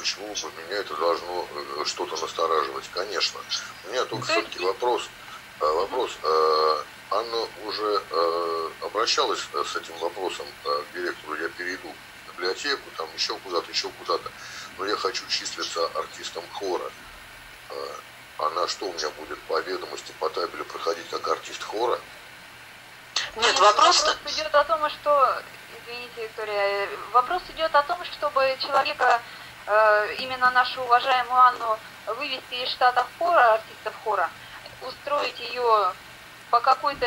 почему меня это должно э, что-то настораживать? Конечно. У меня только все-таки вопрос. Э, вопрос. Э, Анна уже обращалась с этим вопросом к директору. Я перейду в библиотеку, там еще куда-то, еще куда-то. Но я хочу числиться артистом хора. Она что у меня будет по ведомости по табелю проходить как артист хора? Нет, вопрос... вопрос идет о том, что, извините, Виктория, вопрос идет о том, чтобы человека именно нашу уважаемую Анну вывести из штата хора, артистов хора, устроить ее по какой-то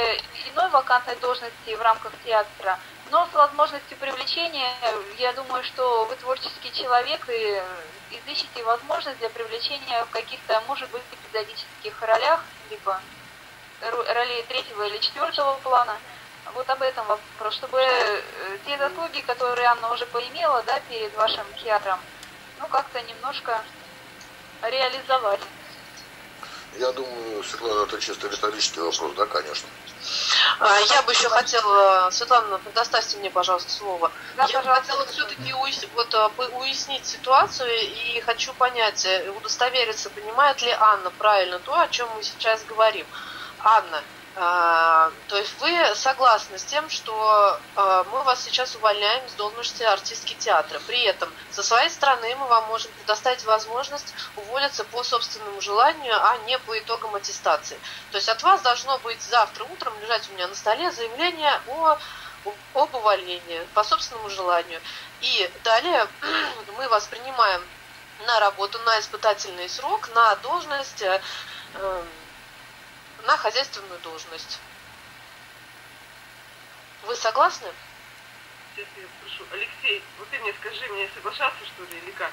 иной вакантной должности в рамках театра, но с возможностью привлечения, я думаю, что вы творческий человек и изыщите возможность для привлечения в каких-то, может быть, эпизодических ролях, либо ролей третьего или четвертого плана. Вот об этом вопрос, чтобы э, те заслуги, которые Анна уже поимела, да, перед вашим театром, ну, как-то немножко реализовать. Я думаю, Светлана, это чисто риторический вопрос, да, конечно. А, я бы еще хотела, Светлана, предоставьте мне, пожалуйста, слово. Да, я бы хотела все-таки уяснить, вот, а, уяснить ситуацию и хочу понять, э, удостовериться, понимает ли Анна правильно то, о чем мы сейчас говорим. Анна, то есть вы согласны с тем, что а, мы вас сейчас увольняем с должности артистки театра. При этом со своей стороны мы вам можем предоставить возможность уволиться по собственному желанию, а не по итогам аттестации. То есть от вас должно быть завтра утром лежать у меня на столе заявление о об увольнении по собственному желанию. И далее мы вас принимаем на работу на испытательный срок, на должность э, на хозяйственную должность. Вы согласны? Сейчас я спрошу. Алексей, вот ты мне скажи, мне соглашаться что ли или как?